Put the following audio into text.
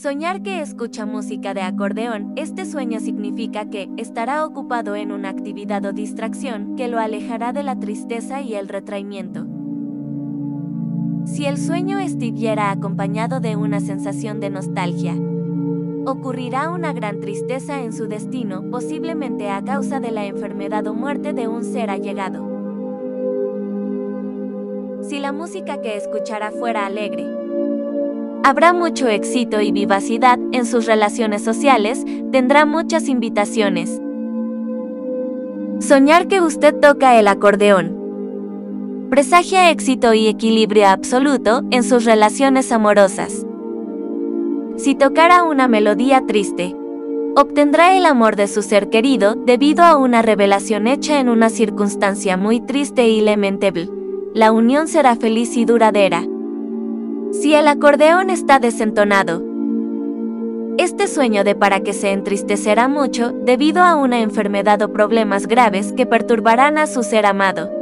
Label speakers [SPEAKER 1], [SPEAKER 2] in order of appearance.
[SPEAKER 1] Soñar que escucha música de acordeón, este sueño significa que estará ocupado en una actividad o distracción que lo alejará de la tristeza y el retraimiento. Si el sueño estuviera acompañado de una sensación de nostalgia, ocurrirá una gran tristeza en su destino, posiblemente a causa de la enfermedad o muerte de un ser allegado. Si la música que escuchará fuera alegre, Habrá mucho éxito y vivacidad en sus relaciones sociales, tendrá muchas invitaciones. Soñar que usted toca el acordeón. Presagia éxito y equilibrio absoluto en sus relaciones amorosas. Si tocara una melodía triste, obtendrá el amor de su ser querido debido a una revelación hecha en una circunstancia muy triste y lamentable. La unión será feliz y duradera. Si el acordeón está desentonado, este sueño de para que se entristecerá mucho debido a una enfermedad o problemas graves que perturbarán a su ser amado.